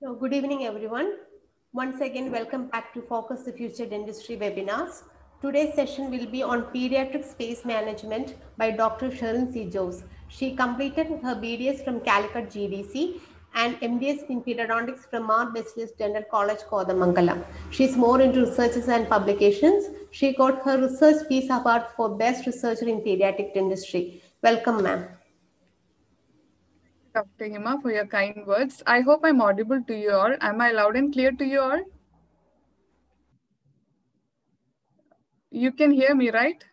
So good evening, everyone. Once again, welcome back to Focus the Future Dentistry webinars. Today's session will be on pediatric space management by Dr. Sherin C. She completed her BDS from Calicut GDC and MDS in Pedodontics from Mar Baselios Dental College, Kothamangalam. She's more into researches and publications. She got her research piece award for Best Researcher in Pediatric Dentistry. Welcome, ma'am. Dr. Hima, for your kind words. I hope I'm audible to you all. Am I loud and clear to you all? You can hear me, right?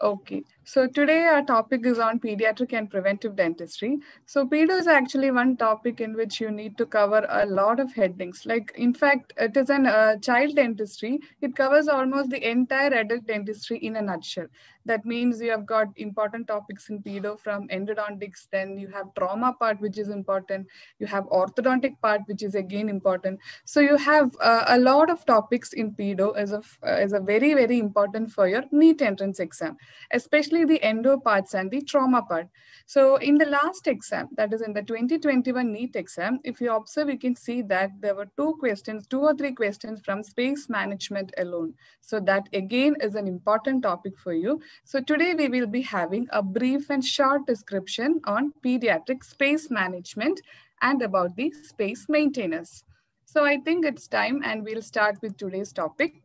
Okay, so today our topic is on pediatric and preventive dentistry. So pedo is actually one topic in which you need to cover a lot of headings. Like in fact, it is an uh, child dentistry. It covers almost the entire adult dentistry in a nutshell. That means you have got important topics in pedo from endodontics, then you have trauma part, which is important. You have orthodontic part, which is again important. So you have uh, a lot of topics in pedo as a, uh, as a very, very important for your NEET entrance exam, especially the endo parts and the trauma part. So in the last exam, that is in the 2021 NEET exam, if you observe, you can see that there were two questions, two or three questions from space management alone. So that again is an important topic for you. So today we will be having a brief and short description on pediatric space management and about the space maintainers. So I think it's time and we'll start with today's topic.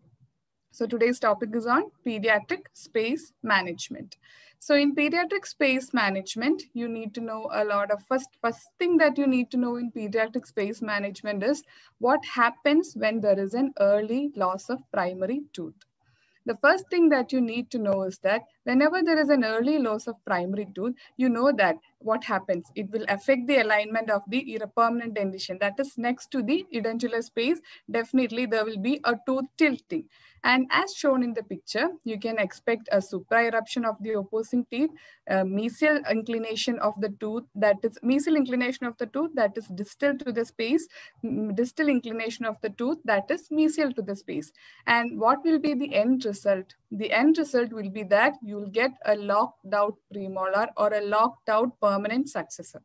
So today's topic is on pediatric space management. So in pediatric space management, you need to know a lot of first, first thing that you need to know in pediatric space management is what happens when there is an early loss of primary tooth. The first thing that you need to know is that whenever there is an early loss of primary tooth, you know that what happens? It will affect the alignment of the permanent dentition that is next to the edentulous space. Definitely there will be a tooth tilting. And as shown in the picture, you can expect a supra-eruption of the opposing teeth, mesial inclination of the tooth, that is mesial inclination of the tooth that is distal to the space, distal inclination of the tooth that is mesial to the space. And what will be the end result? The end result will be that you will get a locked out premolar or a locked out permanent successor.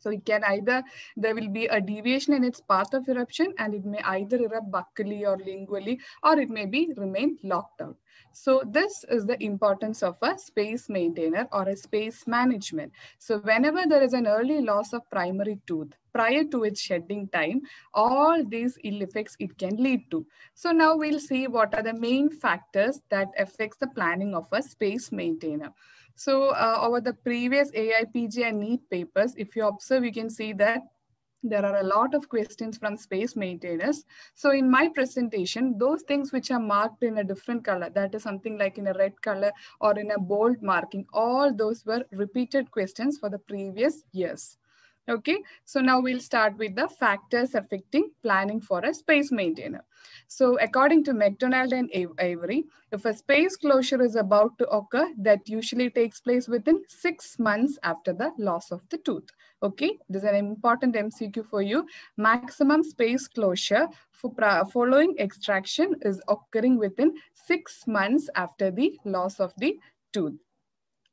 So it can either, there will be a deviation in its path of eruption and it may either erupt buccally or lingually, or it may be remain locked out. So this is the importance of a space maintainer or a space management. So whenever there is an early loss of primary tooth, prior to its shedding time, all these ill effects it can lead to. So now we'll see what are the main factors that affects the planning of a space maintainer. So uh, over the previous AIPG and NEET papers, if you observe, you can see that there are a lot of questions from space maintainers. So in my presentation, those things which are marked in a different color, that is something like in a red color or in a bold marking, all those were repeated questions for the previous years. Okay, so now we'll start with the factors affecting planning for a space maintainer. So according to McDonald and Avery, if a space closure is about to occur, that usually takes place within six months after the loss of the tooth. Okay, this is an important MCQ for you. Maximum space closure for following extraction is occurring within six months after the loss of the tooth.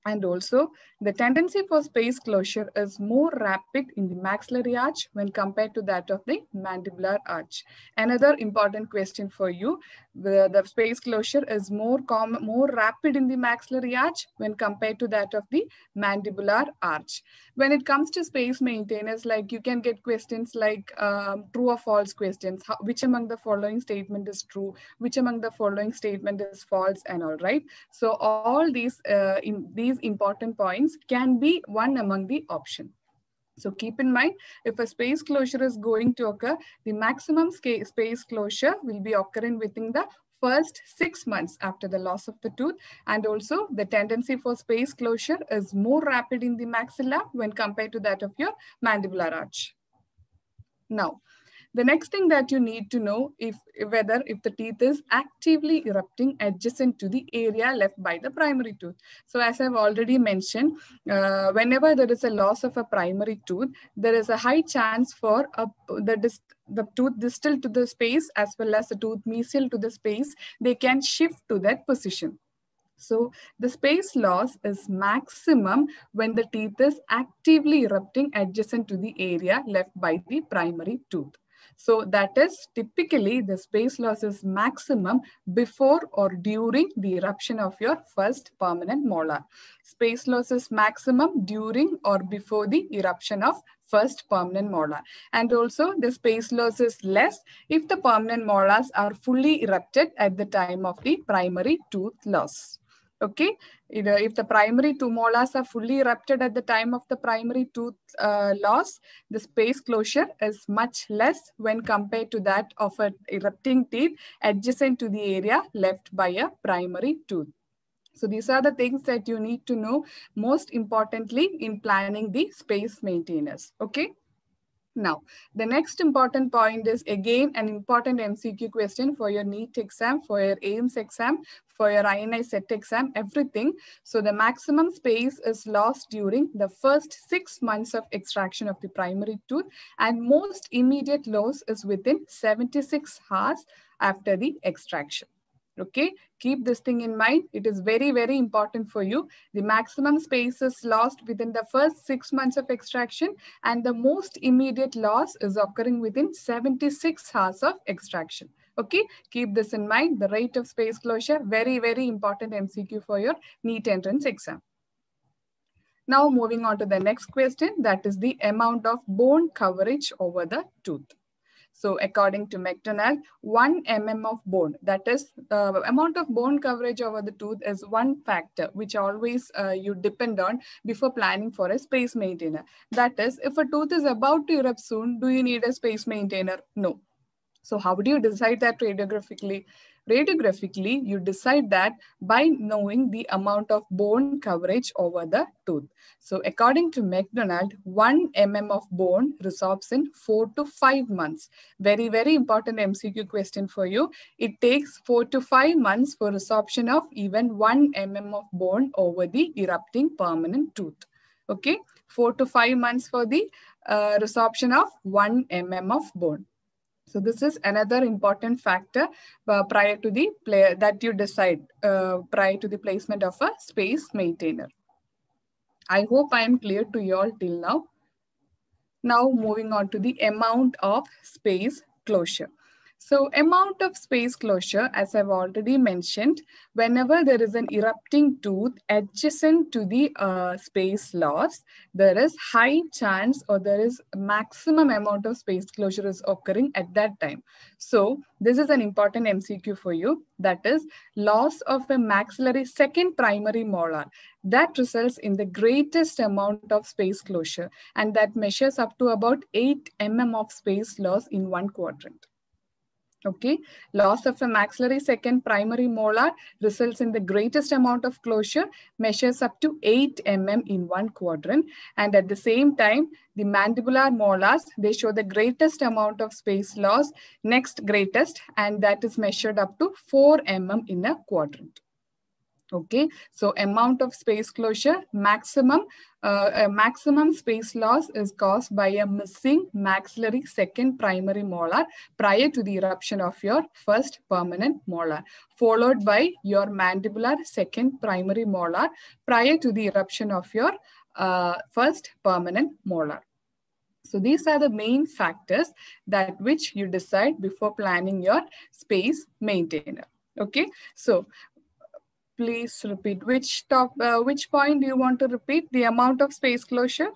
And also, the tendency for space closure is more rapid in the maxillary arch when compared to that of the mandibular arch. Another important question for you, the, the space closure is more common, more rapid in the maxillary arch when compared to that of the mandibular arch. When it comes to space maintainers, like you can get questions like um, true or false questions, How, which among the following statement is true, which among the following statement is false and all right. So all these, uh, in these important points can be one among the option. So keep in mind, if a space closure is going to occur, the maximum space closure will be occurring within the first six months after the loss of the tooth. And also the tendency for space closure is more rapid in the maxilla when compared to that of your mandibular arch. Now, the next thing that you need to know if whether if the teeth is actively erupting adjacent to the area left by the primary tooth. So as I've already mentioned, uh, whenever there is a loss of a primary tooth, there is a high chance for a, the, the tooth distal to the space as well as the tooth mesial to the space, they can shift to that position. So the space loss is maximum when the teeth is actively erupting adjacent to the area left by the primary tooth. So that is typically the space loss is maximum before or during the eruption of your first permanent molar. Space loss is maximum during or before the eruption of first permanent molar. And also the space loss is less if the permanent molars are fully erupted at the time of the primary tooth loss. Okay, if the primary two molars are fully erupted at the time of the primary tooth uh, loss, the space closure is much less when compared to that of an erupting teeth adjacent to the area left by a primary tooth. So these are the things that you need to know most importantly in planning the space maintainers. Okay. Now, the next important point is again an important MCQ question for your NEET exam, for your AIIMS exam, for your INI CET exam, everything. So the maximum space is lost during the first six months of extraction of the primary tooth and most immediate loss is within 76 hours after the extraction. Okay, keep this thing in mind. It is very, very important for you. The maximum space is lost within the first six months of extraction and the most immediate loss is occurring within 76 hours of extraction. Okay, keep this in mind. The rate of space closure, very, very important MCQ for your NEET entrance exam. Now moving on to the next question, that is the amount of bone coverage over the tooth. So according to McDonald, 1 mm of bone, that is the amount of bone coverage over the tooth is one factor which always uh, you depend on before planning for a space maintainer. That is, if a tooth is about to erupt soon, do you need a space maintainer? No. So how do you decide that radiographically? Radiographically, you decide that by knowing the amount of bone coverage over the tooth. So according to McDonald, 1 mm of bone resorbs in 4 to 5 months. Very, very important MCQ question for you. It takes 4 to 5 months for resorption of even 1 mm of bone over the erupting permanent tooth. Okay, 4 to 5 months for the uh, resorption of 1 mm of bone. So this is another important factor uh, prior to the play that you decide uh, prior to the placement of a space maintainer. I hope I am clear to you all till now. Now moving on to the amount of space closure. So amount of space closure, as I've already mentioned, whenever there is an erupting tooth adjacent to the uh, space loss, there is high chance or there is maximum amount of space closure is occurring at that time. So this is an important MCQ for you. That is loss of a maxillary second primary molar. That results in the greatest amount of space closure and that measures up to about 8 mm of space loss in one quadrant. Okay, loss of a maxillary second primary molar results in the greatest amount of closure, measures up to 8 mm in one quadrant. And at the same time, the mandibular molars, they show the greatest amount of space loss, next greatest, and that is measured up to 4 mm in a quadrant. Okay, so amount of space closure, maximum, uh, maximum space loss is caused by a missing maxillary second primary molar prior to the eruption of your first permanent molar, followed by your mandibular second primary molar prior to the eruption of your uh, first permanent molar. So these are the main factors that which you decide before planning your space maintainer. Okay, so please repeat. Which top uh, which point do you want to repeat? The amount of space closure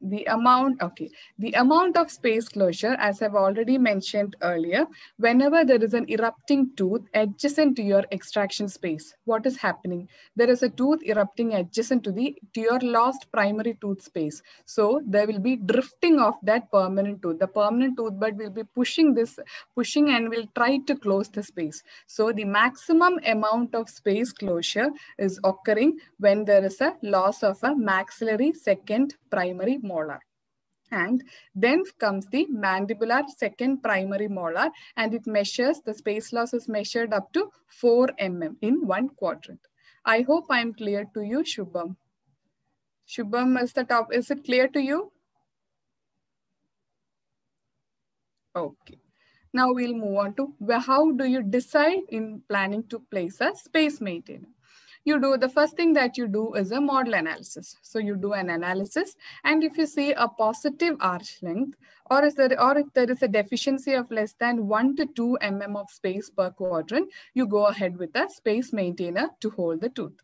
the amount, okay, the amount of space closure, as I've already mentioned earlier, whenever there is an erupting tooth adjacent to your extraction space, what is happening? There is a tooth erupting adjacent to the to your lost primary tooth space. So there will be drifting of that permanent tooth. The permanent tooth bud will be pushing this, pushing and will try to close the space. So the maximum amount of space closure is occurring when there is a loss of a maxillary second primary molar. And then comes the mandibular second primary molar and it measures, the space loss is measured up to 4 mm in one quadrant. I hope I'm clear to you, Shubham. Shubham is the top, is it clear to you? Okay. Now we'll move on to how do you decide in planning to place a space maintainer? You do the first thing that you do is a model analysis. So you do an analysis and if you see a positive arch length or is there or if there is a deficiency of less than 1 to 2 mm of space per quadrant, you go ahead with a space maintainer to hold the tooth.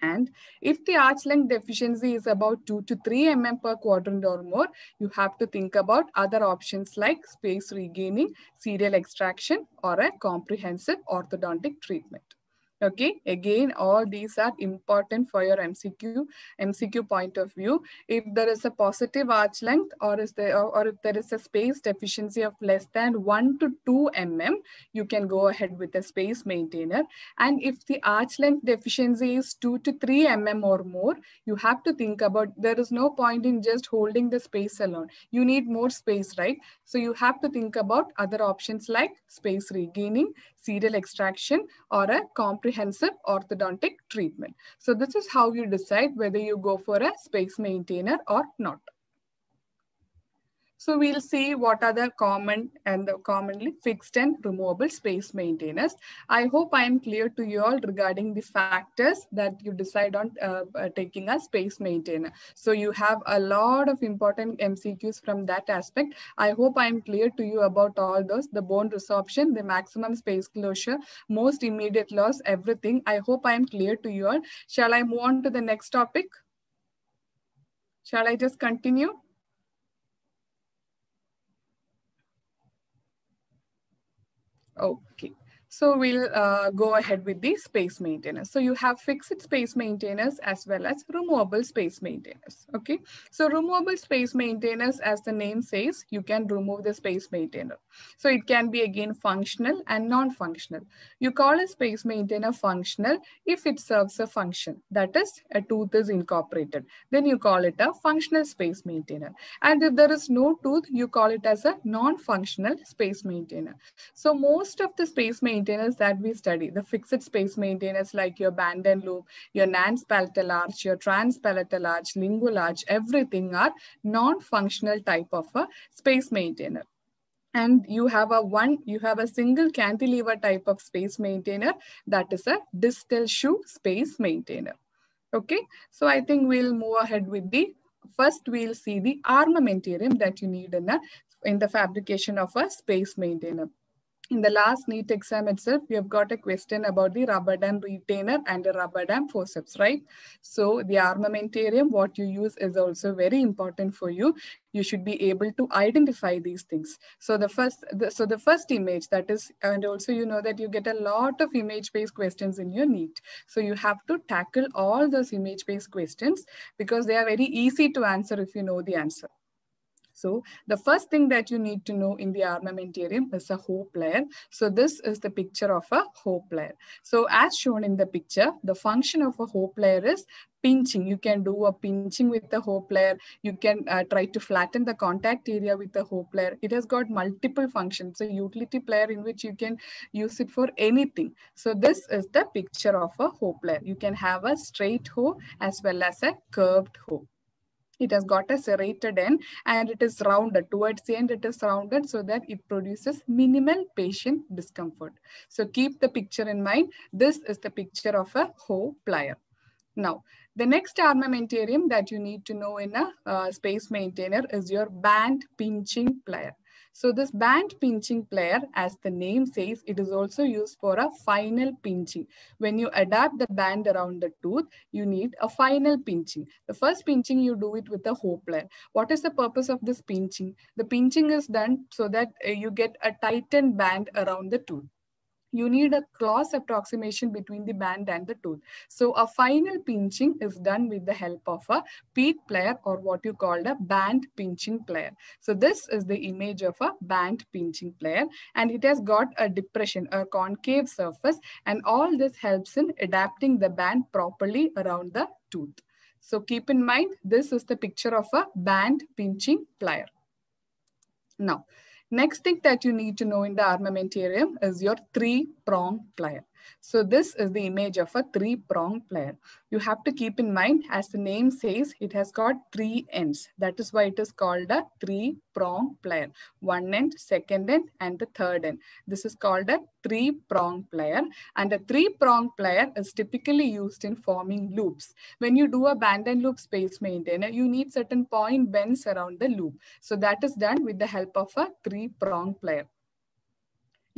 And if the arch length deficiency is about 2 to 3 mm per quadrant or more, you have to think about other options like space regaining, serial extraction, or a comprehensive orthodontic treatment. Okay, again, all these are important for your MCQ, MCQ point of view. If there is a positive arch length or, is there, or, if there is a space deficiency of less than 1 to 2 mm, you can go ahead with a space maintainer. And if the arch length deficiency is 2 to 3 mm or more, you have to think about, there is no point in just holding the space alone. You need more space, right? So you have to think about other options like space regaining, serial extraction, or a comprehensive orthodontic treatment. So this is how you decide whether you go for a space maintainer or not. So we'll see what are the common and the commonly fixed and removable space maintainers. I hope I am clear to you all regarding the factors that you decide on uh, uh, taking a space maintainer. So you have a lot of important MCQs from that aspect. I hope I am clear to you about all those, the bone resorption, the maximum space closure, most immediate loss, everything. I hope I am clear to you all. Shall I move on to the next topic? Shall I just continue? Okay. So we'll uh, go ahead with the space maintainers. So you have fixed space maintainers as well as removable space maintainers. Okay. So removable space maintainers, as the name says, you can remove the space maintainer. So it can be again functional and non-functional. You call a space maintainer functional if it serves a function. That is, a tooth is incorporated. Then you call it a functional space maintainer. And if there is no tooth, you call it as a non-functional space maintainer. So most of the space maintainers maintainers that we study, the fixed space maintainers like your band and loop, your Nance palatal arch, your transpalatal arch, lingual arch, everything are non-functional type of a space maintainer. And you have a one you have a single cantilever type of space maintainer that is a distal shoe space maintainer. Okay so i think we'll move ahead with the first we'll see the armamentarium that you need in a in the fabrication of a space maintainer in the last NEET exam itself, we have got a question about the rubber dam retainer and the rubber dam forceps, right? So the armamentarium, what you use is also very important for you. You should be able to identify these things. So the first, the, so the first image that is, and also you know that you get a lot of image-based questions in your NEET. So you have to tackle all those image-based questions because they are very easy to answer if you know the answer. So the first thing that you need to know in the armamentarium is a hoe plier. So this is the picture of a hoe plier. So as shown in the picture, the function of a hoe plier is pinching. You can do a pinching with the hoe plier. You can uh, try to flatten the contact area with the hoe plier. It has got multiple functions. A utility plier in which you can use it for anything. So this is the picture of a hoe plier. You can have a straight hoe as well as a curved hoe it has got a serrated end and it is rounded. Towards the end it is rounded so that it produces minimal patient discomfort. So keep the picture in mind. This is the picture of a hoe plier. Now the next armamentarium that you need to know in a uh, space maintainer is your band pinching plier so this band pinching plier, as the name says, it is also used for a final pinching. When you adapt the band around the tooth, you need a final pinching. The first pinching, you do it with a hoe plier. What is the purpose of this pinching? The pinching is done so that uh, you get a tightened band around the tooth you need a close approximation between the band and the tooth. So a final pinching is done with the help of a peak plier or what you call a band pinching plier. So this is the image of a band pinching plier and it has got a depression, a concave surface and all this helps in adapting the band properly around the tooth. So keep in mind, this is the picture of a band pinching plier. Now, Next thing that you need to know in the armamentarium is your three-prong plier. So this is the image of a three-pronged plier. You have to keep in mind, as the name says, it has got three ends. That is why it is called a three-pronged plier. One end, second end, and the third end. This is called a three-pronged plier. And a three-pronged plier is typically used in forming loops. When you do a band and loop space maintainer, you need certain point bends around the loop. So that is done with the help of a three-pronged plier.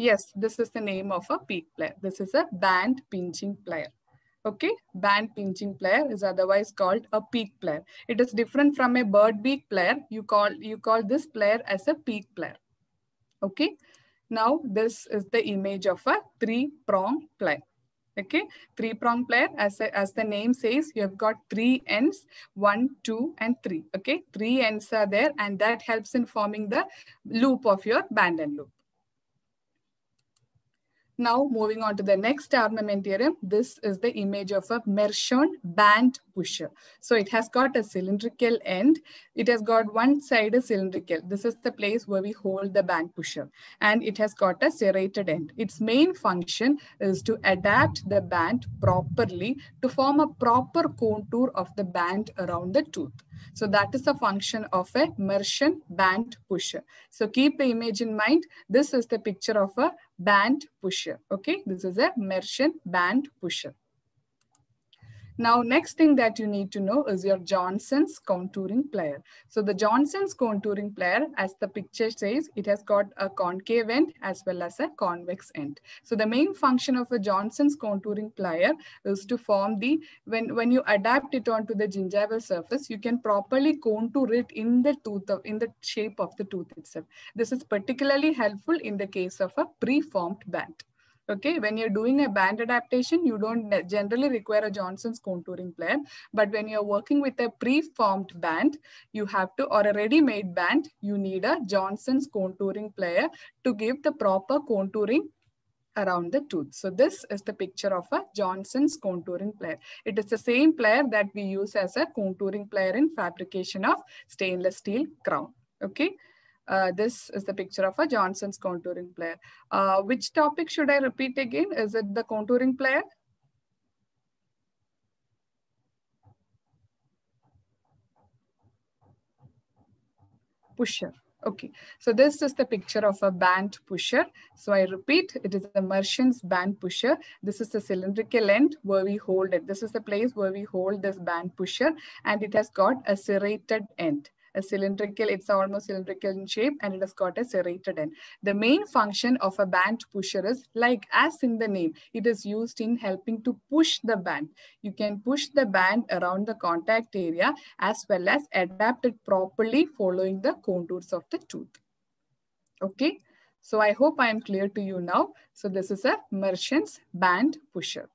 Yes, this is the name of a peak plier. This is a band pinching plier. Okay, band pinching plier is otherwise called a peak plier. It is different from a bird beak plier. You call you call this plier as a peak plier. Okay, now this is the image of a three prong plier. Okay, three prong plier as a, as the name says, you have got three ends, one, two, and three. Okay, three ends are there, and that helps in forming the loop of your band and loop. Now moving on to the next armamentarium, this is the image of a Mershon band pusher. So it has got a cylindrical end. It has got one side is cylindrical. This is the place where we hold the band pusher. And it has got a serrated end. Its main function is to adapt the band properly to form a proper contour of the band around the tooth. So that is the function of a Mershon band pusher. So keep the image in mind. This is the picture of a band pusher. Okay, this is a Mershon band pusher. Now, next thing that you need to know is your Johnson's contouring plier. So the Johnson's contouring plier, as the picture says, it has got a concave end as well as a convex end. So the main function of a Johnson's contouring plier is to form the, when, when you adapt it onto the gingival surface, you can properly contour it in the tooth, of, in the shape of the tooth itself. This is particularly helpful in the case of a preformed band. Okay, when you're doing a band adaptation, you don't generally require a Johnson's contouring plier. But when you're working with a pre-formed band, you have to, or a ready-made band, you need a Johnson's contouring plier to give the proper contouring around the tooth. So this is the picture of a Johnson's contouring plier. It is the same plier that we use as a contouring plier in fabrication of stainless steel crown. Okay. Uh, this is the picture of a Johnson's contouring plier. Uh, which topic should I repeat again? Is it the contouring plier? Pusher. Okay, so this is the picture of a band pusher. So I repeat, it is a Mershon's band pusher. This is the cylindrical end where we hold it. This is the place where we hold this band pusher and it has got a serrated end a cylindrical, it's almost cylindrical in shape and it has got a serrated end. The main function of a band pusher is like as in the name, it is used in helping to push the band. You can push the band around the contact area as well as adapt it properly following the contours of the tooth. Okay, so I hope I am clear to you now. So this is a Mershon's band pusher.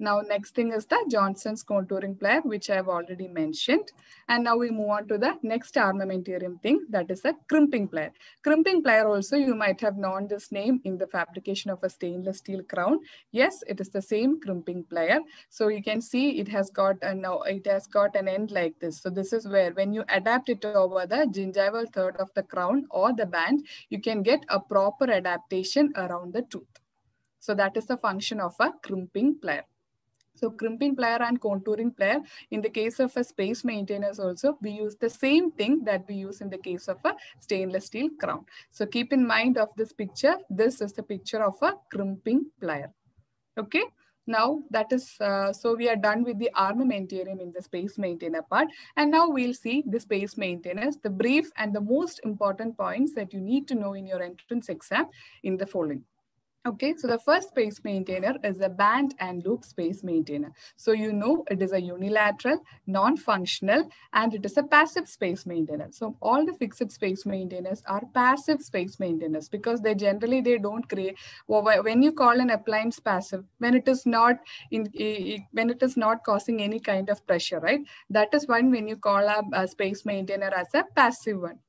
Now, next thing is the Johnson's contouring plier, which I have already mentioned. And now we move on to the next armamentarium thing, that is a crimping plier. Crimping plier also, you might have known this name in the fabrication of a stainless steel crown. Yes, it is the same crimping plier. So you can see it has got an, it has got an end like this. So this is where when you adapt it over the gingival third of the crown or the band, you can get a proper adaptation around the tooth. So that is the function of a crimping plier. So crimping plier and contouring plier, in the case of a space maintainers also, we use the same thing that we use in the case of a stainless steel crown. So keep in mind of this picture, this is the picture of a crimping plier. Okay. Now that is, uh, so we are done with the armamentarium in the space maintainer part. And now we'll see the space maintainers, the brief and the most important points that you need to know in your entrance exam in the following. Okay, so the first space maintainer is a band and loop space maintainer. So you know it is a unilateral, non-functional, and it is a passive space maintainer. So all the fixed space maintainers are passive space maintainers because they generally, they don't create, when you call an appliance passive, when it is not in, when it is not causing any kind of pressure, right? That is one when you call a, a space maintainer as a passive one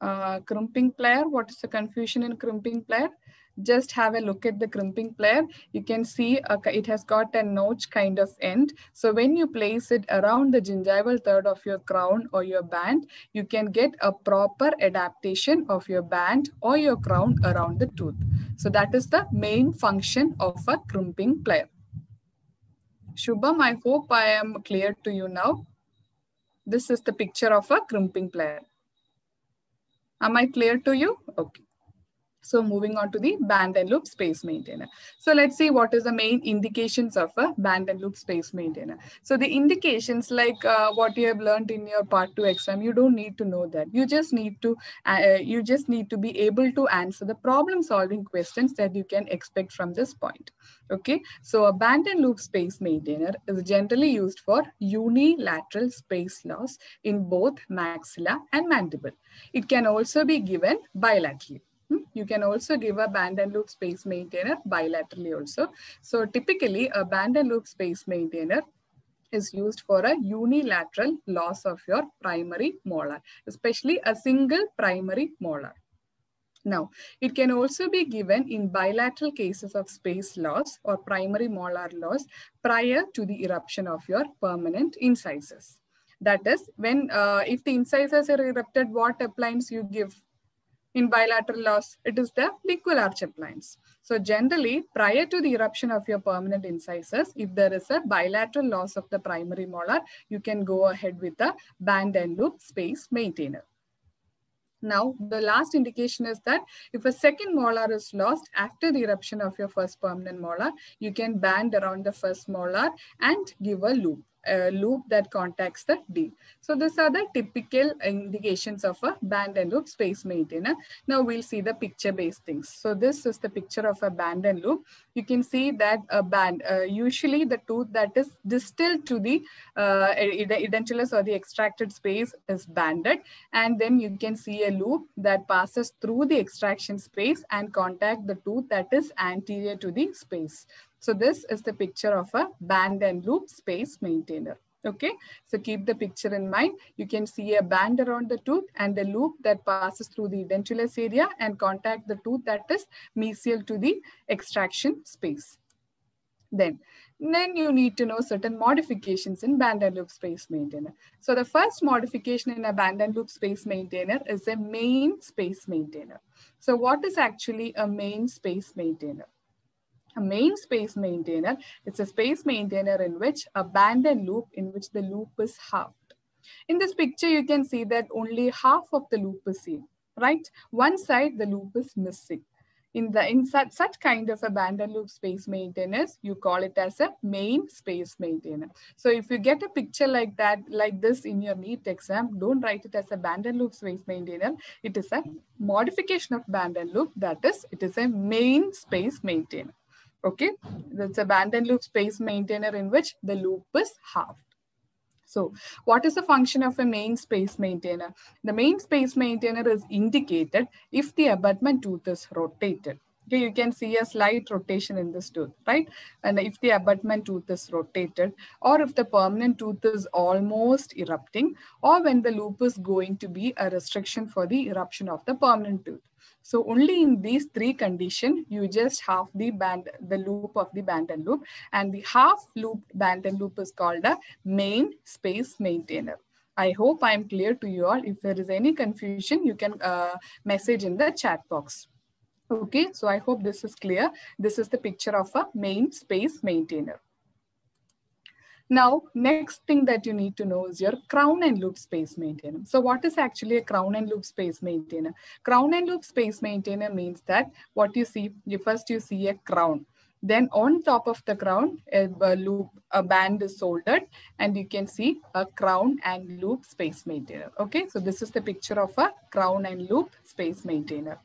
uh, crimping plier. What is the confusion in crimping plier? just have a look at the crimping plier. You can see it has got a notch kind of end. So when you place it around the gingival third of your crown or your band, you can get a proper adaptation of your band or your crown around the tooth. So that is the main function of a crimping plier. Shubham, I hope I am clear to you now. This is the picture of a crimping plier. Am I clear to you? Okay. So moving on to the band and loop space maintainer. So let's see what is the main indications of a band and loop space maintainer. So the indications like uh, what you have learned in your part two exam, you don't need to know that. You just need to uh, you just need to be able to answer the problem solving questions that you can expect from this point. Okay, so a band and loop space maintainer is generally used for unilateral space loss in both maxilla and mandible. It can also be given bilaterally. You can also give a band and loop space maintainer bilaterally also. So typically a band and loop space maintainer is used for a unilateral loss of your primary molar, especially a single primary molar. Now, it can also be given in bilateral cases of space loss or primary molar loss prior to the eruption of your permanent incisors. That is, when uh, if the incisors are erupted, what appliance you give in bilateral loss, it is the lingual arch appliance. So generally, prior to the eruption of your permanent incisors, if there is a bilateral loss of the primary molar, you can go ahead with the band and loop space maintainer. Now, the last indication is that if a second molar is lost after the eruption of your first permanent molar, you can band around the first molar and give a loop uh, loop that contacts the D. So these are the typical indications of a band and loop space maintainer. Now we'll see the picture based things. So this is the picture of a band and loop. You can see that a band, uh, usually the tooth that is distal to the uh, edentulous or the extracted space is banded. And then you can see a loop that passes through the extraction space and contact the tooth that is anterior to the space. So this is the picture of a band and loop space maintainer. Okay, so keep the picture in mind. You can see a band around the tooth and a loop that passes through the edentulous area and contact the tooth that is mesial to the extraction space. Then, then you need to know certain modifications in band and loop space maintainer. So the first modification in a band and loop space maintainer is a Mayne space maintainer. So what is actually a Mayne space maintainer? A Mayne space maintainer. It's a space maintainer in which a band and loop in which the loop is halved. In this picture, you can see that only half of the loop is seen, right? One side, the loop is missing. In, the, in such, such kind of a loop space maintainers, you call it as a Mayne space maintainer. So if you get a picture like that, like this in your NEET exam, don't write it as a band and loop space maintainer. It is a modification of band and loop. That is, it is a Mayne space maintainer. Okay, that's a band and loop space maintainer in which the loop is halved. So what is the function of a Mayne space maintainer? The Mayne space maintainer is indicated if the abutment tooth is rotated. Okay, you can see a slight rotation in this tooth, right? And if the abutment tooth is rotated, or if the permanent tooth is almost erupting, or when the loop is going to be a restriction for the eruption of the permanent tooth. So only in these three conditions, you just have the band, the loop of the band and loop. And the half loop band and loop is called a Mayne space maintainer. I hope I'm clear to you all. If there is any confusion, you can uh, message in the chat box. Okay, so I hope this is clear. This is the picture of a Mayne space maintainer. Now, next thing that you need to know is your crown and loop space maintainer. So what is actually a crown and loop space maintainer? Crown and loop space maintainer means that what you see, you first you see a crown. Then on top of the crown, a, loop, a band is soldered and you can see a crown and loop space maintainer. Okay, so this is the picture of a crown and loop space maintainer.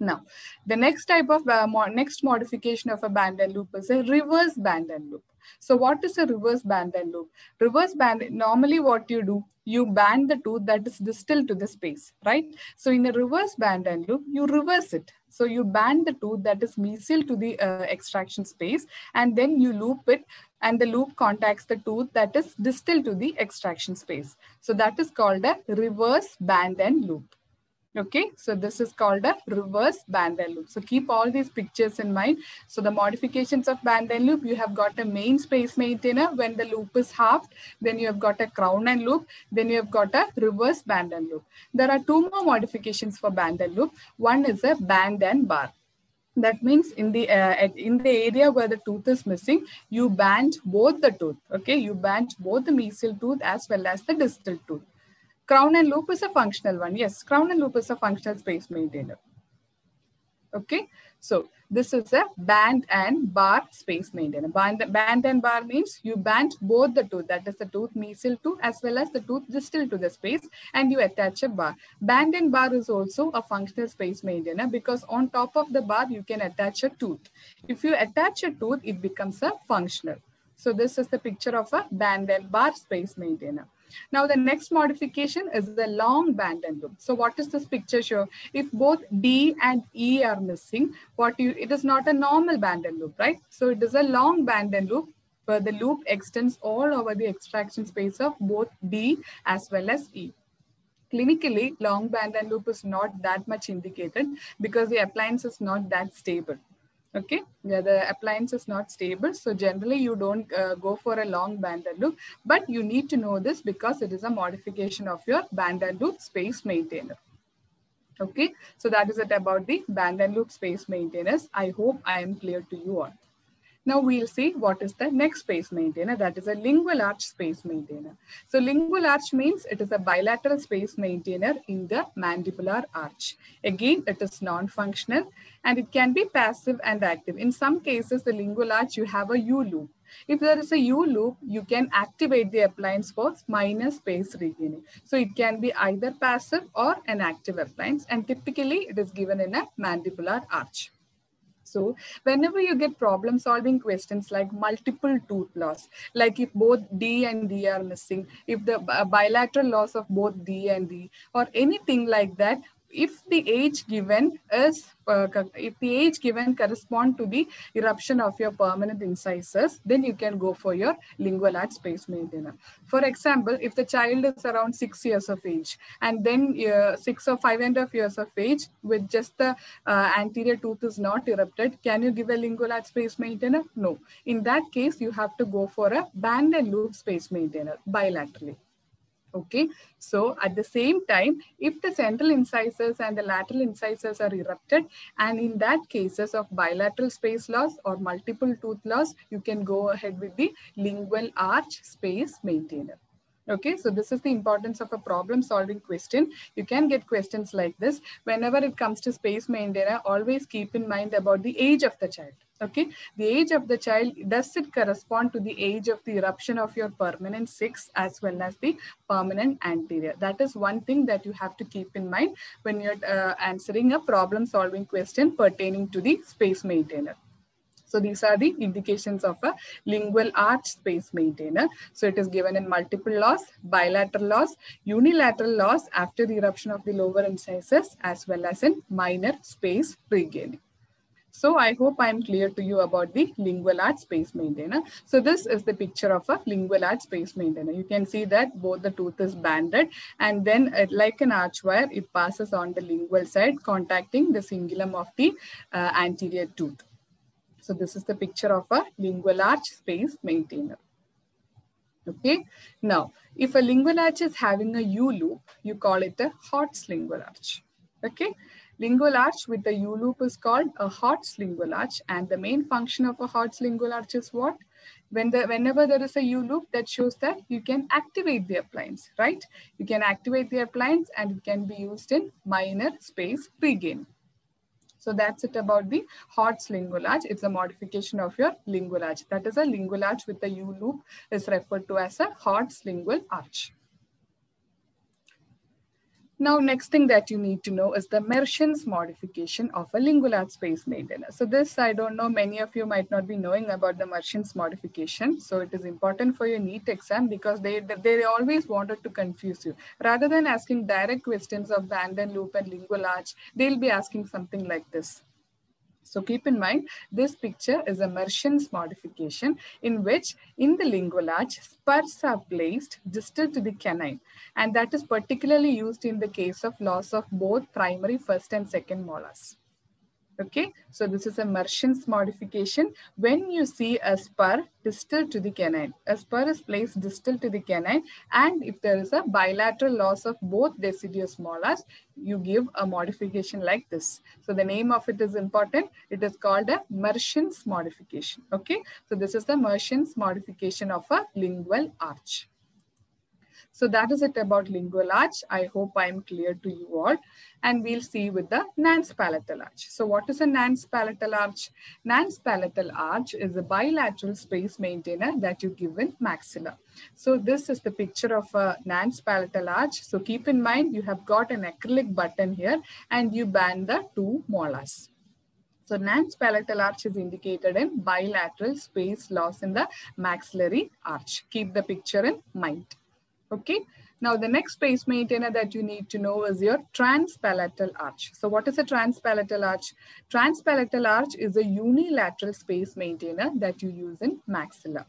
Now, the next type of uh, mo next modification of a band and loop is a reverse band and loop. So what is a reverse band and loop? Reverse band, normally what you do, you band the tooth that is distal to the space, right? So in a reverse band and loop, you reverse it. So you band the tooth that is mesial to the uh, extraction space, and then you loop it, and the loop contacts the tooth that is distal to the extraction space. So that is called a reverse band and loop. Okay, so this is called a reverse band and loop. So keep all these pictures in mind. So the modifications of band and loop, you have got a Mayne space maintainer when the loop is halved. Then you have got a crown and loop. Then you have got a reverse band and loop. There are two more modifications for band and loop. One is a band and bar. That means in the uh, in the area where the tooth is missing, you band both the tooth. Okay, you band both the mesial tooth as well as the distal tooth. Crown and loop is a functional one. Yes, crown and loop is a functional space maintainer. Okay, so this is a band and bar space maintainer. Band, band and bar means you band both the tooth, that is the tooth mesial tooth as well as the tooth distal to the space and you attach a bar. Band and bar is also a functional space maintainer because on top of the bar you can attach a tooth. If you attach a tooth, it becomes a functional. So this is the picture of a band and bar space maintainer. Now the next modification is the long band and loop. So what is this picture show? If both D and E are missing, what you it is not a normal band and loop, right? So it is a long band and loop where the loop extends all over the extraction space of both D as well as E. Clinically, long band and loop is not that much indicated because the appliance is not that stable okay? Yeah the appliance is not stable so generally you don't uh, go for a long band and loop but you need to know this because it is a modification of your band and loop space maintainer. Okay? So that is it about the band and loop space maintainers. I hope i am clear to you all now we'll see what is the next space maintainer. That is a lingual arch space maintainer. So lingual arch means it is a bilateral space maintainer in the mandibular arch. Again, it is non-functional and it can be passive and active. In some cases, the lingual arch, you have a U loop. If there is a U loop, you can activate the appliance for minor space regaining. So it can be either passive or an active appliance and typically it is given in a mandibular arch. So whenever you get problem solving questions like multiple tooth loss, like if both D and D are missing, if the bilateral loss of both D and D or anything like that, if the age given is uh, if the age given correspond to the eruption of your permanent incisors then you can go for your lingual arch space maintainer. For example if the child is around six years of age and then uh, six or five and a half years of age with just the uh, anterior tooth is not erupted can you give a lingual arch space maintainer? No. In that case you have to go for a band and loop space maintainer bilaterally Okay, so at the same time, if the central incisors and the lateral incisors are erupted, and in that cases of bilateral space loss or multiple tooth loss, you can go ahead with the lingual arch space maintainer. Okay, so this is the importance of a problem solving question. You can get questions like this. Whenever it comes to space maintainer, always keep in mind about the age of the child okay the age of the child does it correspond to the age of the eruption of your permanent six as well as the permanent anterior that is one thing that you have to keep in mind when you're uh, answering a problem solving question pertaining to the space maintainer so these are the indications of a lingual arch space maintainer. So it is given in multiple loss, bilateral loss, unilateral loss after the eruption of the lower incisors, as well as in minor space regaining. So I hope I'm clear to you about the lingual arch space maintainer. So this is the picture of a lingual arch space maintainer. You can see that both the tooth is banded and then uh, like an arch wire, it passes on the lingual side contacting the cingulum of the uh, anterior tooth. So this is the picture of a lingual arch space maintainer. Okay, now if a lingual arch is having a U loop, you call it a Hart's lingual arch. Okay, Lingual arch with the U-loop is called a Hart's lingual arch. And the main function of a Hart's lingual arch is what? When the, whenever there is a U-loop, that shows that you can activate the appliance, right? You can activate the appliance and it can be used in minor space regain. So that's it about the Hart's lingual arch. It's a modification of your lingual arch. That is a lingual arch with the U-loop is referred to as a Hart's lingual arch. Now, next thing that you need to know is the Mershon's modification of a lingual arch space maintainer. So this, I don't know, many of you might not be knowing about the Mershon's modification. So it is important for your NEET exam because they, they always wanted to confuse you. Rather than asking direct questions of band and loop and lingual arch, they'll be asking something like this. So keep in mind, this picture is a Mershon's modification in which in the lingual arch, spurs are placed distal to the canine. And that is particularly used in the case of loss of both primary first and second molars. Okay, so this is a Mershon's modification. When you see a spur distal to the canine, a spur is placed distal to the canine, and if there is a bilateral loss of both deciduous molars, you give a modification like this. So the name of it is important. It is called a Mershon's modification. Okay, so this is the Mershon's modification of a lingual arch. So that is it about lingual arch. I hope I'm clear to you all. And we'll see with the Nance palatal arch. So what is a Nance palatal arch? Nance palatal arch is a bilateral space maintainer that you give in maxilla. So this is the picture of a Nance palatal arch. So keep in mind, you have got an acrylic button here and you band the two molars. So Nance palatal arch is indicated in bilateral space loss in the maxillary arch. Keep the picture in mind. Okay. Now the next space maintainer that you need to know is your transpalatal arch. So what is a transpalatal arch? Transpalatal arch is a unilateral space maintainer that you use in maxilla.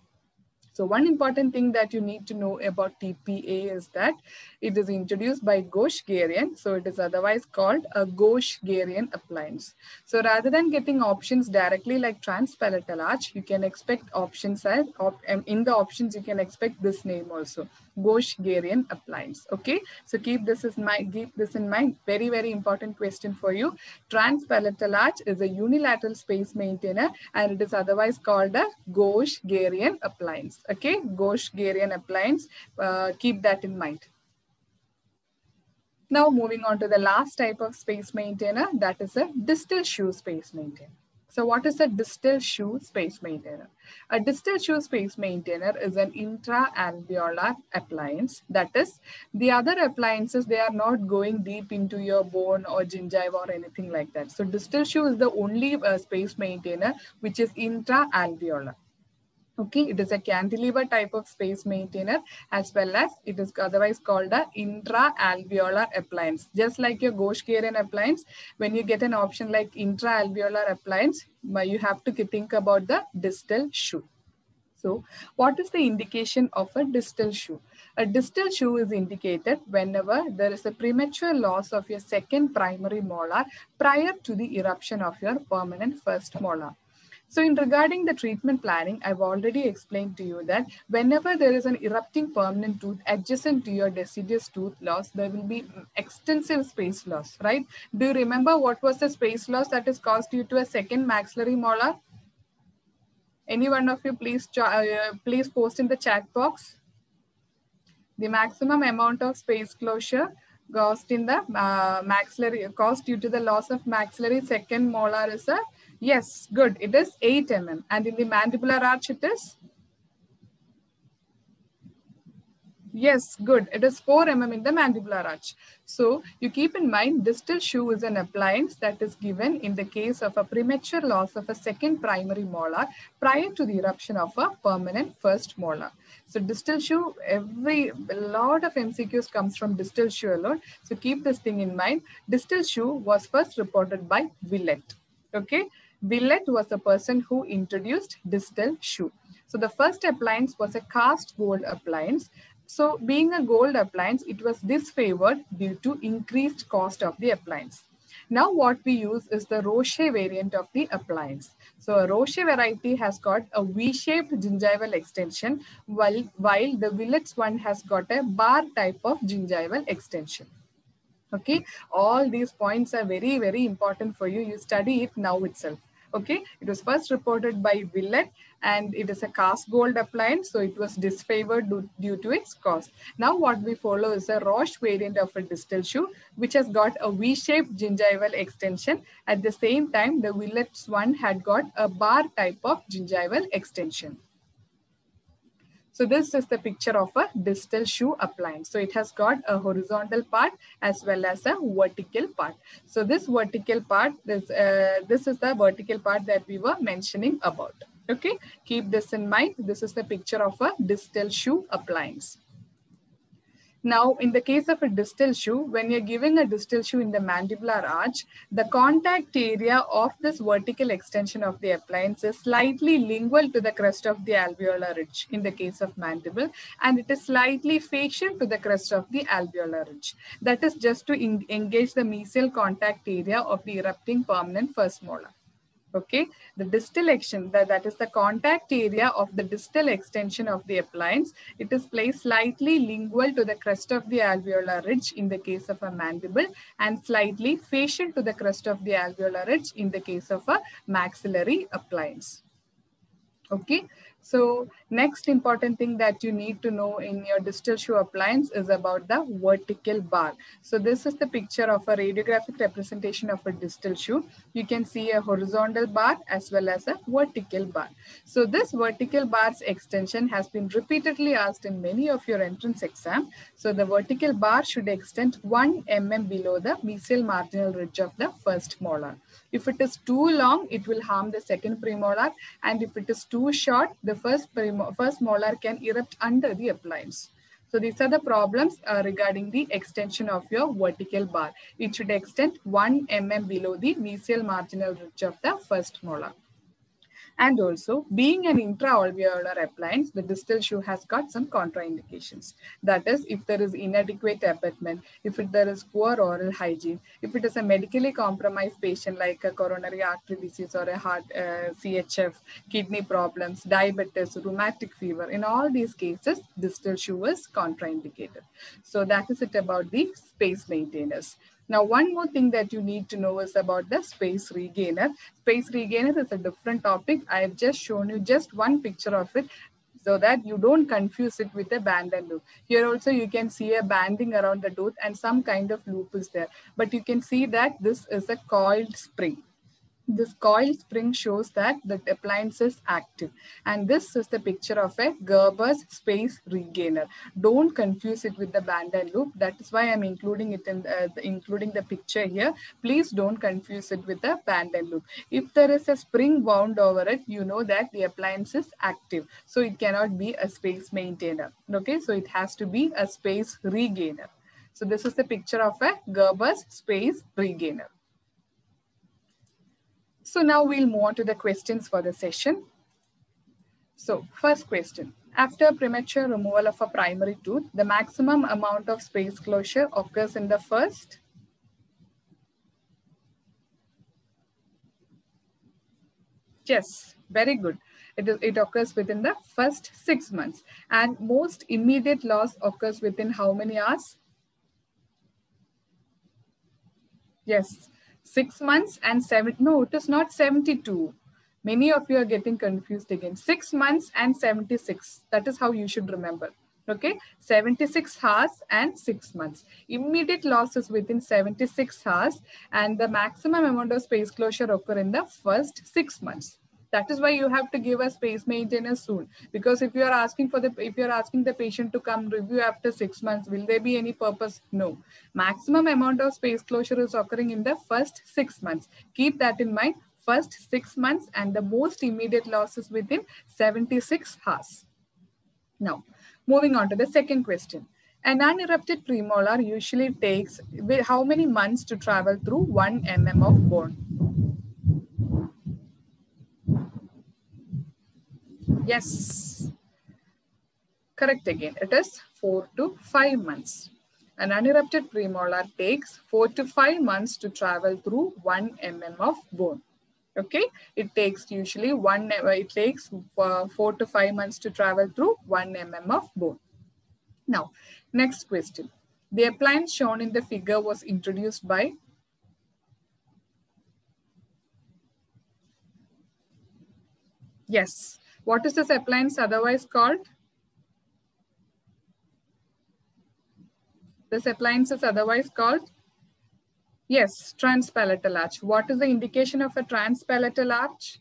So one important thing that you need to know about TPA is that it is introduced by Goshgarian. So it is otherwise called a Goshgarian appliance. So rather than getting options directly like transpalatal arch, you can expect options as, op, um, in the options, you can expect this name also, Goshgarian appliance. Okay, so keep this, is my, keep this in mind. Very, very important question for you. Transpalatal arch is a unilateral space maintainer and it is otherwise called a Ghosh-Guerian appliance. Okay, Goshgarian appliance. Uh, keep that in mind. Now moving on to the last type of space maintainer, that is a distal shoe space maintainer. So what is a distal shoe space maintainer? A distal shoe space maintainer is an intra-alveolar appliance. That is, the other appliances, they are not going deep into your bone or gingiva or anything like that. So distal shoe is the only uh, space maintainer which is intra-alveolar. Okay, it is a cantilever type of space maintainer as well as it is otherwise called a intra-alveolar appliance. Just like your Goshgarian appliance, when you get an option like intra-alveolar appliance, uh, you have to think about the distal shoe. So what is the indication of a distal shoe? A distal shoe is indicated whenever there is a premature loss of your second primary molar prior to the eruption of your permanent first molar. So in regarding the treatment planning, I've already explained to you that whenever there is an erupting permanent tooth adjacent to your deciduous tooth loss, there will be extensive space loss, right? Do you remember what was the space loss that is caused due to a second maxillary molar? Any one of you please, uh, please post in the chat box. The maximum amount of space closure caused in the uh, maxillary, caused due to the loss of maxillary second molar is a Yes, good. It is 8 mm. And in the mandibular arch, it is? Yes, good. It is 4 mm in the mandibular arch. So you keep in mind, distal shoe is an appliance that is given in the case of a premature loss of a second primary molar prior to the eruption of a permanent first molar. So distal shoe, every a lot of MCQs comes from distal shoe alone. So keep this thing in mind. Distal shoe was first reported by Willett. Okay. Willett was the person who introduced distal shoe. So the first appliance was a cast gold appliance. So being a gold appliance, it was disfavored due to increased cost of the appliance. Now what we use is the Roche variant of the appliance. So a Roche variety has got a V-shaped gingival extension while, while the Willett's one has got a bar type of gingival extension. Okay, all these points are very, very important for you. You study it now itself. Okay, it was first reported by Willett and it is a cast gold appliance, so it was disfavored due, due to its cost. Now what we follow is a Roche variant of a distal shoe, which has got a V-shaped gingival extension. At the same time, the Willett's one had got a bar type of gingival extension. So this is the picture of a distal shoe appliance. So it has got a horizontal part as well as a vertical part. So this vertical part, this, uh, this is the vertical part that we were mentioning about. Okay, keep this in mind. This is the picture of a distal shoe appliance. Now, in the case of a distal shoe, when you're giving a distal shoe in the mandibular arch, the contact area of this vertical extension of the appliance is slightly lingual to the crest of the alveolar ridge in the case of mandible, and it is slightly facial to the crest of the alveolar ridge. That is just to engage the mesial contact area of the erupting permanent first molar okay. The distal action that, that is the contact area of the distal extension of the appliance. It is placed slightly lingual to the crest of the alveolar ridge in the case of a mandible and slightly facial to the crest of the alveolar ridge in the case of a maxillary appliance. Okay so next important thing that you need to know in your distal shoe appliance is about the vertical bar. So this is the picture of a radiographic representation of a distal shoe. You can see a horizontal bar as well as a vertical bar. So this vertical bar's extension has been repeatedly asked in many of your entrance exam. So the vertical bar should extend 1 mm below the mesial marginal ridge of the first molar. If it is too long, it will harm the second premolar. And if it is too short, the first, first molar can erupt under the appliance. So these are the problems uh, regarding the extension of your vertical bar. It should extend 1 mm below the mesial marginal ridge of the first molar. And also, being an intra-alveolar appliance, the distal shoe has got some contraindications. That is, if there is inadequate abutment, if it, there is poor oral hygiene, if it is a medically compromised patient like a coronary artery disease or a heart uh, CHF, kidney problems, diabetes, rheumatic fever, in all these cases, distal shoe is contraindicated. So that is it about the space maintainers. Now, one more thing that you need to know is about the space regainer. Space regainer is a different topic. I have just shown you just one picture of it so that you don't confuse it with a band and loop. Here also you can see a banding around the tooth and some kind of loop is there. But you can see that this is a coiled spring this coil spring shows that the appliance is active. And this is the picture of a Gerber's space regainer. Don't confuse it with the band and loop. That is why I'm including it in uh, including the picture here. Please don't confuse it with the band and loop. If there is a spring wound over it you know that the appliance is active. So it cannot be a space maintainer. Okay? So it has to be a space regainer. So this is the picture of a Gerber's space regainer so now we'll move on to the questions for the session. So first question. After premature removal of a primary tooth, the maximum amount of space closure occurs in the first Yes, very good. It, is, it occurs within the first six months. And most immediate loss occurs within how many hours? Yes, six months and seven. No, it is not 72. Many of you are getting confused again. Six months and 76. That is how you should remember. Okay, 76 hours and six months. Immediate losses within 76 hours and the maximum amount of space closure occur in the first six months that is why you have to give a space maintenance soon. Because if you are asking for the if you're asking the patient to come review after six months will there be any purpose? No. Maximum amount of space closure is occurring in the first six months. Keep that in mind. First six months and the most immediate losses within 76 hours. Now moving on to the second question. An unerupted premolar usually takes how many months to travel through 1 mm of bone Yes. Correct again. It is four to five months. An unerupted premolar takes four to five months to travel through one mm of bone. Okay, it takes usually one, it takes uh, four to five months to travel through one mm of bone. Now, next question. The appliance shown in the figure was introduced by Yes, what is this appliance otherwise called? This appliance is otherwise called? Yes, transpalatal arch. What is the indication of a transpalatal arch?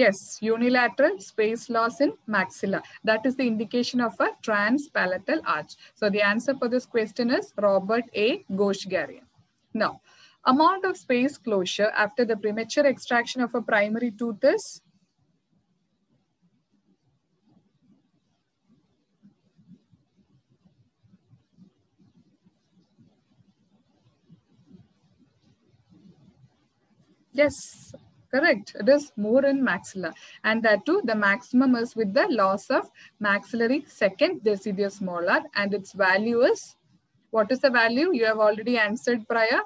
Yes, unilateral space loss in maxilla. That is the indication of a transpalatal arch. So the answer for this question is Robert A. Goshgarian. Now, Amount of space closure after the premature extraction of a primary tooth is Yes, correct. It is more in maxilla. And that too, the maximum is with the loss of maxillary second deciduous molar and its value is, what is the value? You have already answered prior.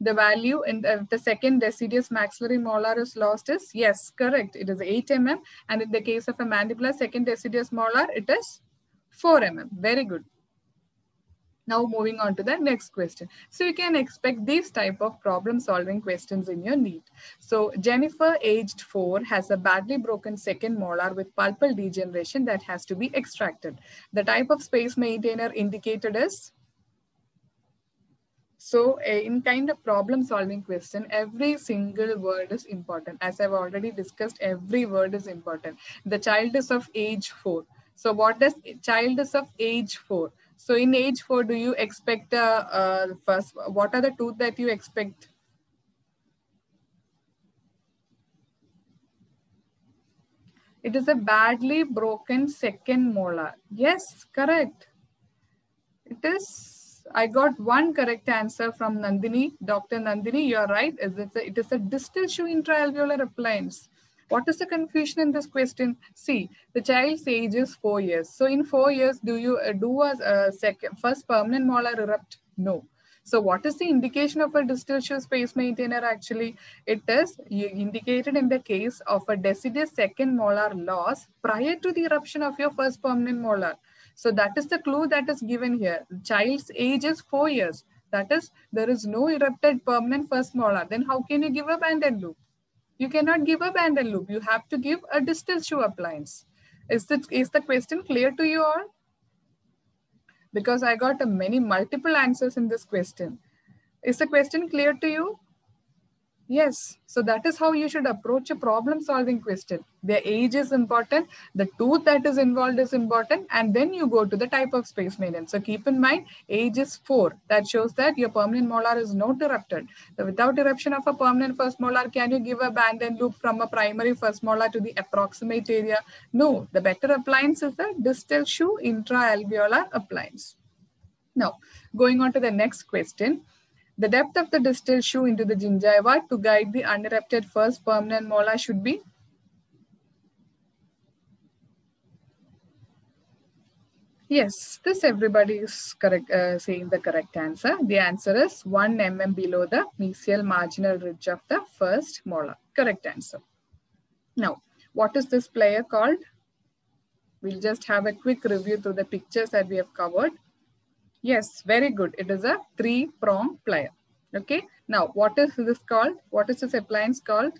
The value in the, the second deciduous maxillary molar is lost is, yes, correct. It is 8 mm. And in the case of a mandibular second deciduous molar, it is 4 mm. Very good. Now moving on to the next question. So you can expect these type of problem solving questions in your NEET. So Jennifer, aged four, has a badly broken second molar with pulpal degeneration that has to be extracted. The type of space maintainer indicated is so in kind of problem solving question, every single word is important. As I've already discussed, every word is important. The child is of age four. So what does child is of age four? So in age four, do you expect uh, uh, first, what are the two that you expect? It is a badly broken second molar. Yes, correct. It is, I got one correct answer from Nandini. Dr. Nandini, you're right. It is a, it is a distal shoe intraalveolar appliance. What is the confusion in this question? See, the child's age is four years. So in four years, do you uh, do a, a second first permanent molar erupt? No. So what is the indication of a distal shoe space maintainer actually? It is indicated in the case of a deciduous second molar loss prior to the eruption of your first permanent molar. So that is the clue that is given here. Child's age is four years. That is, there is no erupted permanent first molar. Then how can you give a banded loop? You cannot give a banded loop. You have to give a distal shoe appliance. Is, this, is the question clear to you all? Because I got many multiple answers in this question. Is the question clear to you? Yes. So that is how you should approach a problem solving question. The age is important. The tooth that is involved is important. And then you go to the type of space maintenance. So keep in mind, age is four. That shows that your permanent molar is not erupted. So without eruption of a permanent first molar, can you give a band and loop from a primary first molar to the approximate area? No, the better appliance is the distal shoe intraalveolar appliance. Now, going on to the next question. The depth of the distal shoe into the gingiva to guide the unerupted first permanent molar should be Yes, this everybody is correct, uh, saying the correct answer. The answer is 1 mm below the mesial marginal ridge of the first molar. Correct answer. Now, what is this plier called? We'll just have a quick review through the pictures that we have covered. Yes, very good. It is a three-prong plier. Okay. Now, what is this called? What is this appliance called?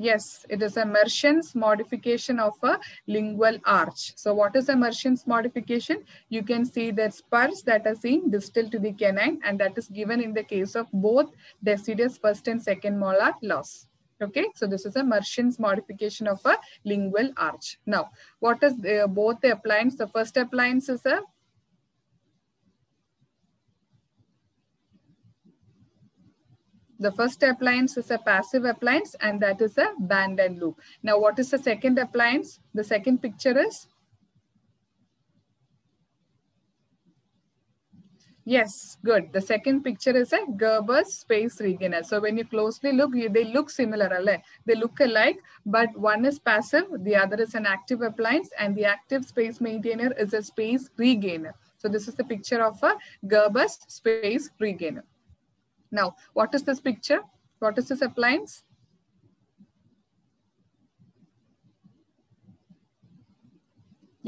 Yes, it is a Mershon's modification of a lingual arch. So what is a Mershon's modification? You can see that spurs that are seen distal to the canine and that is given in the case of both deciduous first and second molar loss. Okay, so this is a Mershon's modification of a lingual arch. Now, what is the, both the appliance? The first appliance is a The first appliance is a passive appliance and that is a band and loop. Now, what is the second appliance? The second picture is Yes, good. The second picture is a Gerber's space regainer. So when you closely look, you, they look similar. They look alike, but one is passive, the other is an active appliance, and the active space maintainer is a space regainer. So this is the picture of a Gerber's space regainer. Now, what is this picture? What is this appliance?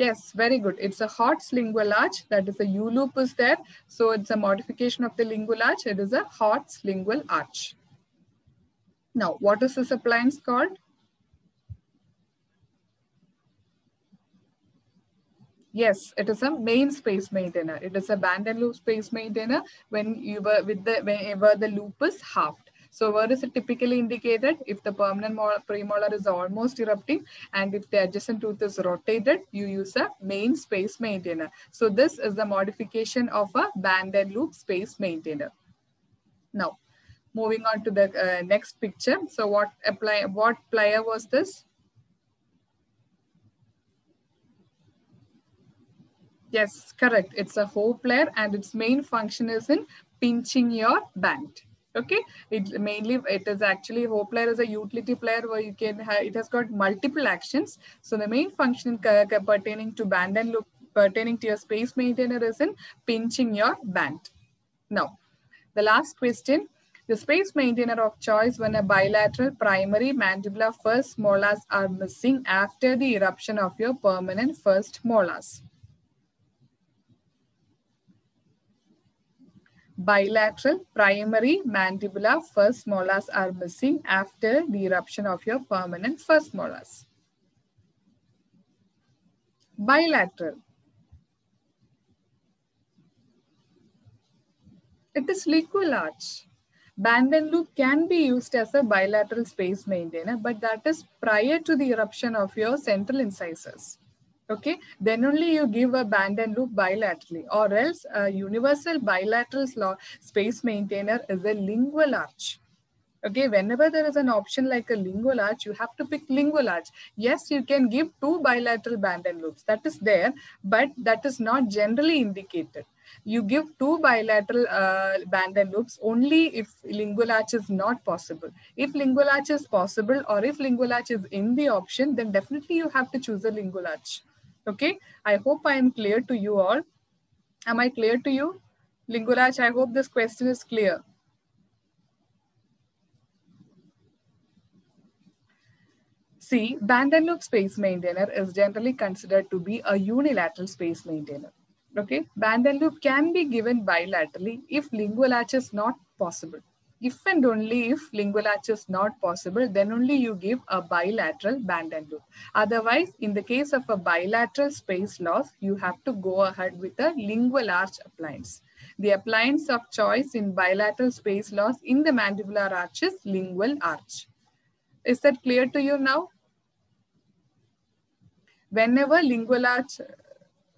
Yes, very good. It's a Hart's lingual arch. That is a U-loop is there. So it's a modification of the lingual arch. It is a Hart's lingual arch. Now, what is this appliance called? Yes, it is a Mayne space maintainer. It is a band and loop space maintainer when you were with the whenever the loop is halved. So where is it typically indicated? If the permanent premolar is almost erupting and if the adjacent tooth is rotated, you use a Mayne space maintainer. So this is the modification of a band and loop space maintainer. Now, moving on to the uh, next picture. So what apply what plier was this? Yes, correct. It's a hoe plier and its main function is in pinching your band. Okay, it mainly it is actually hoe plier is a utility plier where you can have, it has got multiple actions. So the main function pertaining to band and loop pertaining to your space maintainer is in pinching your band. Now, the last question, the space maintainer of choice when a bilateral primary mandibular first molars are missing after the eruption of your permanent first molars. Bilateral primary mandibular first molars are missing after the eruption of your permanent first molars. Bilateral. It is lingual arch. Band and loop can be used as a bilateral space maintainer, but that is prior to the eruption of your central incisors okay, then only you give a band and loop bilaterally or else a universal bilateral space maintainer is a lingual arch. Okay, whenever there is an option like a lingual arch, you have to pick lingual arch. Yes, you can give two bilateral band and loops. That is there, but that is not generally indicated. You give two bilateral uh, band and loops only if lingual arch is not possible. If lingual arch is possible or if lingual arch is in the option, then definitely you have to choose a lingual arch. Okay, I hope I am clear to you all. Am I clear to you? Lingual arch, I hope this question is clear. See, band and loop space maintainer is generally considered to be a unilateral space maintainer. Okay, band and loop can be given bilaterally if lingual arch is not possible. If and only if lingual arch is not possible, then only you give a bilateral band and loop. Otherwise, in the case of a bilateral space loss, you have to go ahead with a lingual arch appliance. The appliance of choice in bilateral space loss in the mandibular arch is lingual arch. Is that clear to you now? Whenever lingual arch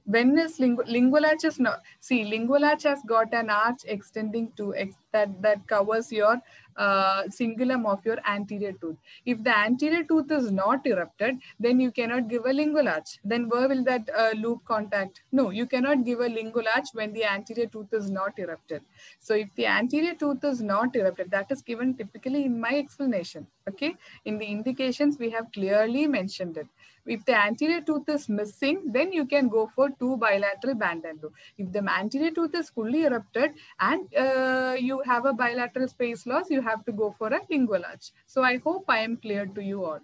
when is lingu lingual arch is not see lingual arch has got an arch extending to ex that that covers your uh, cingulum of your anterior tooth. If the anterior tooth is not erupted then you cannot give a lingual arch then where will that uh, loop contact? No you cannot give a lingual arch when the anterior tooth is not erupted. So if the anterior tooth is not erupted that is given typically in my explanation okay? In the indications we have clearly mentioned it if the anterior tooth is missing, then you can go for two bilateral band and loop. If the anterior tooth is fully erupted and uh, you have a bilateral space loss, you have to go for a lingual arch. So I hope I am clear to you all.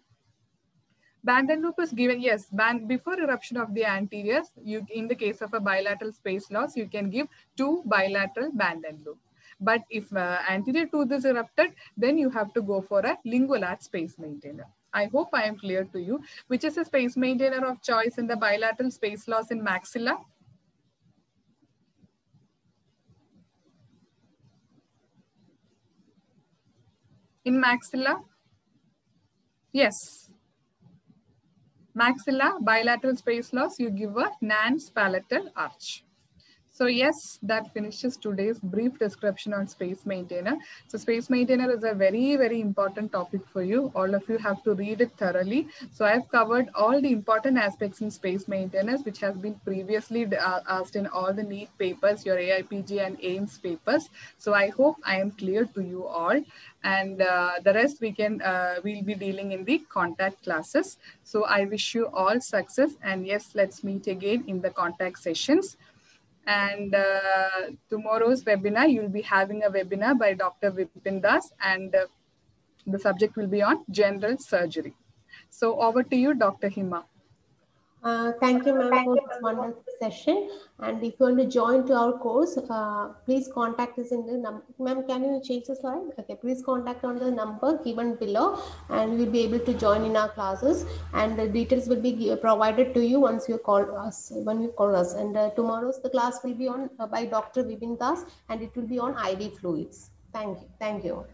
Band and loop is given, yes, band before eruption of the anteriors, you in the case of a bilateral space loss, you can give two bilateral band and loop. But if uh, anterior tooth is erupted, then you have to go for a lingual arch space maintainer. I hope I am clear to you, which is a space maintainer of choice in the bilateral space loss in maxilla. In maxilla? Yes. Maxilla, bilateral space loss, you give a Nance palatal arch. So yes, that finishes today's brief description on Space Maintainer. So Space Maintainer is a very, very important topic for you. All of you have to read it thoroughly. So I've covered all the important aspects in Space Maintainers, which has been previously uh, asked in all the NEET papers, your AIPG and AIIMS papers. So I hope I am clear to you all and uh, the rest we can uh, we'll be dealing in the contact classes so i wish you all success and yes let's meet again in the contact sessions and uh, tomorrow's webinar, you'll be having a webinar by Dr. Vipin Das and uh, the subject will be on general surgery. So over to you, Dr. Hima. Uh, thank you, ma'am, for this wonderful session. And if you want to join to our course, uh, please contact us in the number. Ma'am, can you change the slide? Okay, please contact on the number given below and we'll be able to join in our classes. And the details will be provided to you once you call us, when you call us. And uh, tomorrow's the class will be on uh, by Dr. Vipin Das and it will be on IV fluids. Thank you. Thank you.